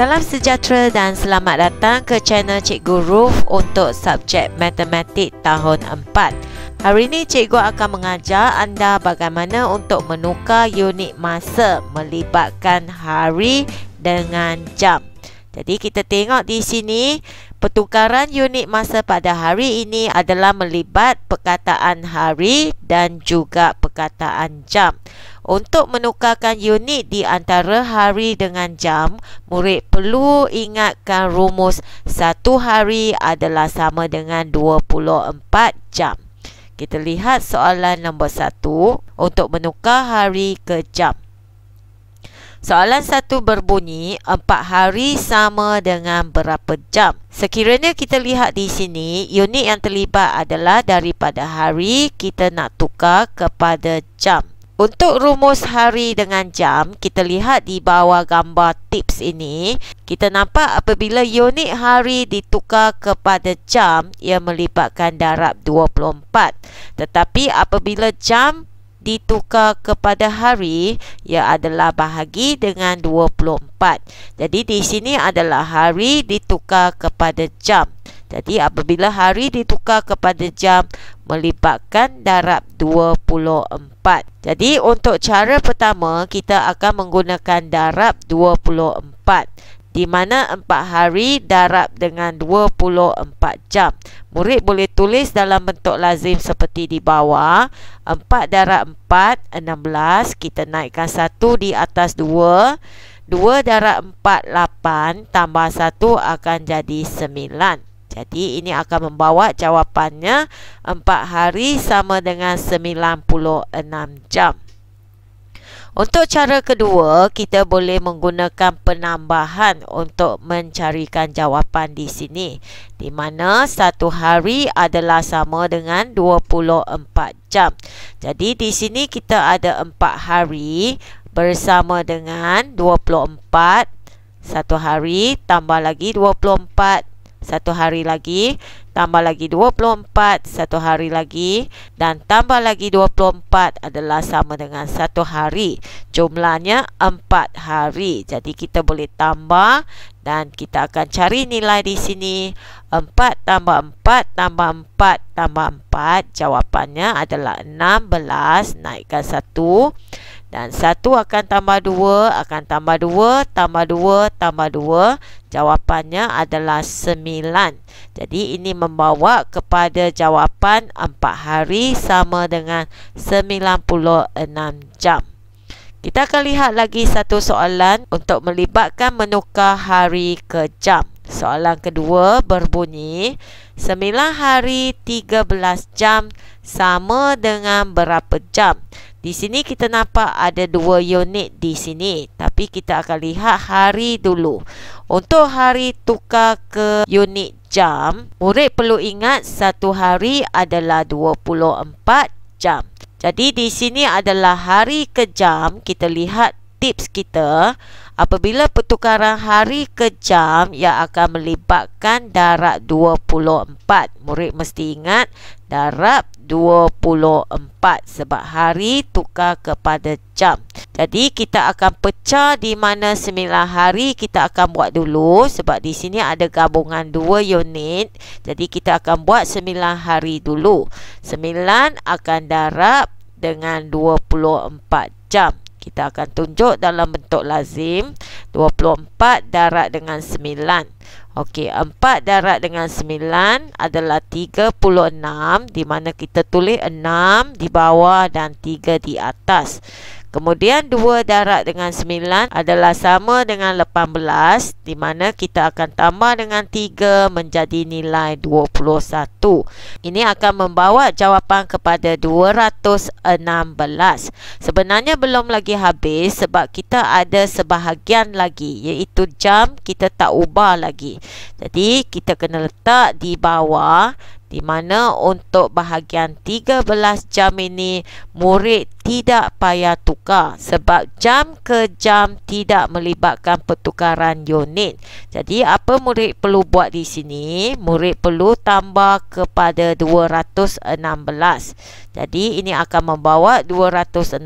Salam sejahtera dan selamat datang ke channel Cikgu Ruf untuk subjek Matematik tahun 4. Hari ini Cikgu akan mengajar anda bagaimana untuk menukar unit masa melibatkan hari dengan jam. Jadi kita tengok di sini pertukaran unit masa pada hari ini adalah melibat perkataan hari dan juga perkataan jam. Untuk menukarkan unit di antara hari dengan jam, murid perlu ingatkan rumus satu hari adalah sama dengan 24 jam. Kita lihat soalan nombor satu untuk menukar hari ke jam. Soalan satu berbunyi, empat hari sama dengan berapa jam? Sekiranya kita lihat di sini, unit yang terlibat adalah daripada hari kita nak tukar kepada jam. Untuk rumus hari dengan jam, kita lihat di bawah gambar tips ini. Kita nampak apabila unit hari ditukar kepada jam, ia melibatkan darab 24. Tetapi apabila jam ditukar kepada hari, ia adalah bahagi dengan 24. Jadi di sini adalah hari ditukar kepada jam. Jadi apabila hari ditukar kepada jam, melibatkan darab 24. Jadi untuk cara pertama kita akan menggunakan darab 24 di mana 4 hari darab dengan 24 jam. Murid boleh tulis dalam bentuk lazim seperti di bawah. 4 darab 4, 16. Kita naikkan 1 di atas 2. 2 darab 4, 8. Tambah 1 akan jadi 9. Jadi ini akan membawa jawapannya 4 hari sama dengan 96 jam. Untuk cara kedua, kita boleh menggunakan penambahan untuk mencarikan jawapan di sini. Di mana satu hari adalah sama dengan 24 jam. Jadi di sini kita ada 4 hari bersama dengan 24. Satu hari tambah lagi 24 satu hari lagi tambah lagi 24 satu hari lagi dan tambah lagi 24 adalah sama dengan satu hari. Jumlahnya empat hari. Jadi kita boleh tambah dan kita akan cari nilai di sini. 4 tambah 4 tambah 4 tambah 4 jawapannya adalah 16 naikkan 1 dan 1 akan tambah 2 akan tambah 2 tambah 2 tambah 2 jawapannya adalah 9 jadi ini membawa kepada jawapan 4 hari sama dengan 96 jam. Kita akan lihat lagi satu soalan untuk melibatkan menukar hari ke jam. Soalan kedua berbunyi 9 hari 13 jam sama dengan berapa jam di sini kita nampak ada dua unit di sini. Tapi kita akan lihat hari dulu. Untuk hari tukar ke unit jam, murid perlu ingat satu hari adalah 24 jam. Jadi di sini adalah hari ke jam. Kita lihat tips kita. Apabila pertukaran hari ke jam yang akan melibatkan darab 24. Murid mesti ingat darab 24 sebab hari tukar kepada jam. Jadi kita akan pecah di mana 9 hari kita akan buat dulu sebab di sini ada gabungan 2 unit. Jadi kita akan buat 9 hari dulu. 9 akan darab dengan 24 jam. Kita akan tunjuk dalam bentuk lazim 24 darab dengan 9. Okey, 4 darab dengan 9 adalah 36 di mana kita tulis 6 di bawah dan 3 di atas. Kemudian 2 darab dengan 9 adalah sama dengan 18 di mana kita akan tambah dengan 3 menjadi nilai 21. Ini akan membawa jawapan kepada 216. Sebenarnya belum lagi habis sebab kita ada sebahagian lagi iaitu jam kita tak ubah lagi. Jadi kita kena letak di bawah di mana untuk bahagian 13 jam ini murid tidak payah tukar sebab jam ke jam tidak melibatkan pertukaran unit. Jadi apa murid perlu buat di sini? Murid perlu tambah kepada 216. Jadi ini akan membawa 216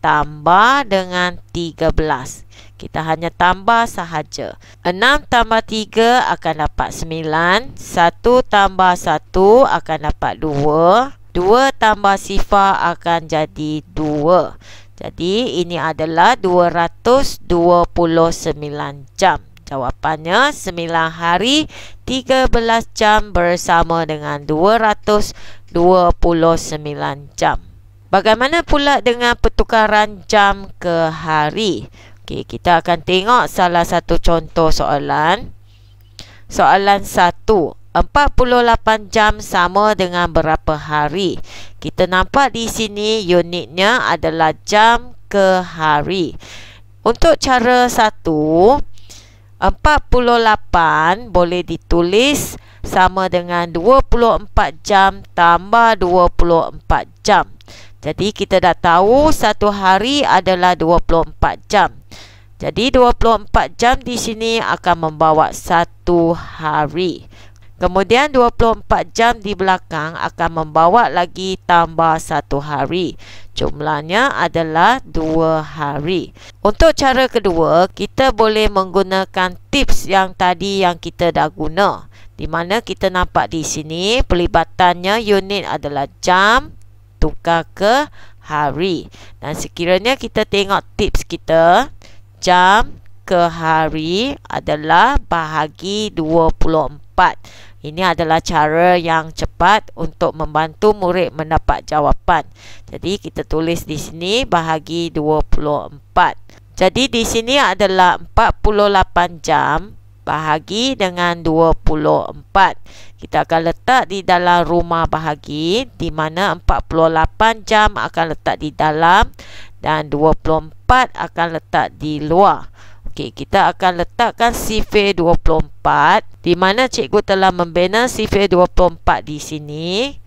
tambah dengan 13. Kita hanya tambah sahaja. 6 tambah 3 akan dapat 9. 1 tambah 1 akan dapat 2. 2 tambah sifar akan jadi 2. Jadi ini adalah 229 jam. Jawapannya 9 hari 13 jam bersama dengan 229 jam. Bagaimana pula dengan pertukaran jam ke hari? Okey, kita akan tengok salah satu contoh soalan. Soalan 1. 48 jam sama dengan berapa hari? Kita nampak di sini unitnya adalah jam ke hari. Untuk cara satu, 48 boleh ditulis sama dengan 24 jam tambah 24 jam. Jadi kita dah tahu satu hari adalah 24 jam. Jadi 24 jam di sini akan membawa satu hari. Kemudian 24 jam di belakang akan membawa lagi tambah satu hari. Jumlahnya adalah dua hari. Untuk cara kedua, kita boleh menggunakan tips yang tadi yang kita dah guna. Di mana kita nampak di sini pelibatannya unit adalah jam tukar ke hari. Dan sekiranya kita tengok tips kita, jam ke hari adalah bahagi 24. Ini adalah cara yang cepat untuk membantu murid mendapat jawapan. Jadi kita tulis di sini bahagi 24. Jadi di sini adalah 48 jam bahagi dengan 24. Kita akan letak di dalam rumah bahagi di mana 48 jam akan letak di dalam dan 24 akan letak di luar. Okey, kita akan letakkan sifir 24 di mana cikgu telah membina sifir 24 di sini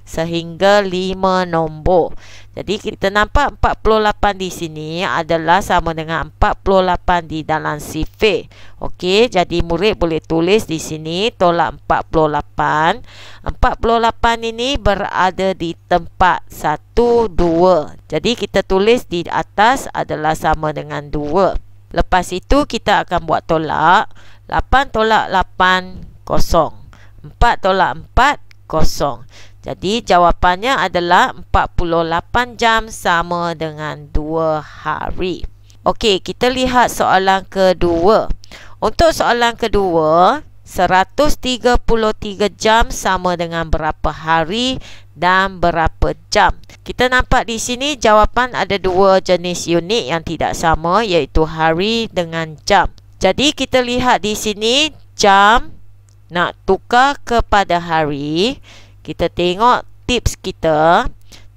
sehingga 5 nombor. Jadi kita nampak 48 di sini adalah sama dengan 48 di dalam sifir. Okey, jadi murid boleh tulis di sini tolak 48. 48 ini berada di tempat 1 2. Jadi kita tulis di atas adalah sama dengan 2. Lepas itu kita akan buat tolak 8 tolak 8 kosong 4 tolak 4 kosong Jadi jawapannya adalah 48 jam sama dengan 2 hari Okey, kita lihat soalan kedua Untuk soalan kedua 133 jam sama dengan berapa hari dan berapa jam. Kita nampak di sini jawapan ada dua jenis unit yang tidak sama iaitu hari dengan jam. Jadi kita lihat di sini jam nak tukar kepada hari. Kita tengok tips kita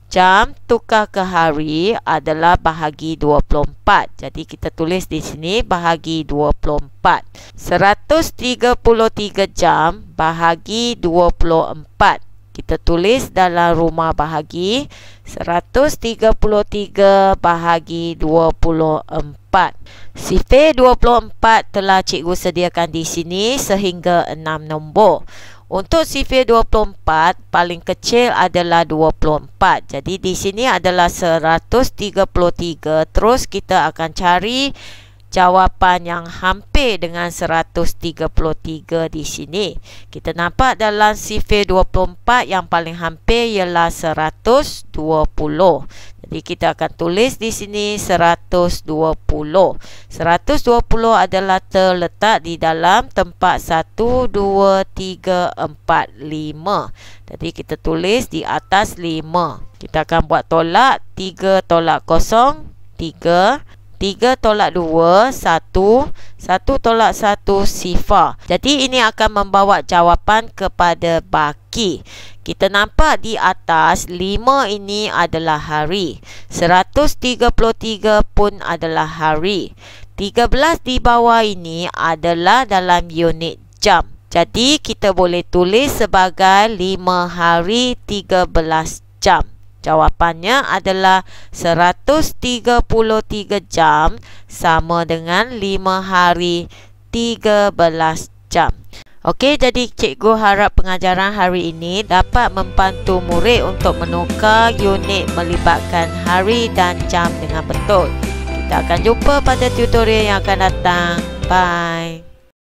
jam tukar ke hari adalah bahagi 24. Jadi kita tulis di sini bahagi 24. 133 jam bahagi 24. Kita tulis dalam rumah bahagi 133 bahagi 24. Sifir 24 telah cikgu sediakan di sini sehingga 6 nombor. Untuk sifir 24 paling kecil adalah 24. Jadi di sini adalah 133 terus kita akan cari jawapan yang hampir dengan 133 di sini. Kita nampak dalam sifir 24 yang paling hampir ialah 120. Jadi kita akan tulis di sini 120. 120 adalah terletak di dalam tempat 1, 2, 3, 4, 5. Jadi kita tulis di atas 5. Kita akan buat tolak 3 tolak kosong 3 3 tolak 2, 1. 1 tolak 1, sifar. Jadi ini akan membawa jawapan kepada baki. Kita nampak di atas 5 ini adalah hari. 133 pun adalah hari. 13 di bawah ini adalah dalam unit jam. Jadi kita boleh tulis sebagai 5 hari 13 jam. Jawapannya adalah 133 jam sama dengan 5 hari 13 jam. Okey, jadi cikgu harap pengajaran hari ini dapat membantu murid untuk menukar unit melibatkan hari dan jam dengan betul. Kita akan jumpa pada tutorial yang akan datang. Bye.